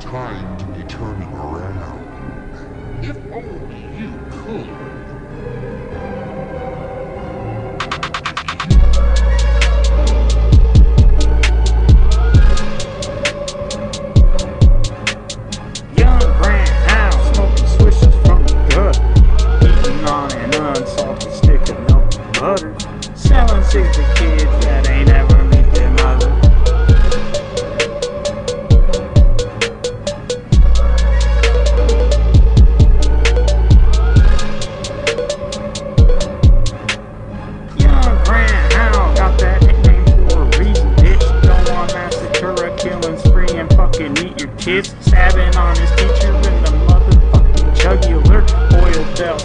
Time to be turning around. If only you could. on an unsalted stick of melted butter. Selling 60 kids. And eat your kids, stabbing on his teachers in the motherfucking jugular. Oil bell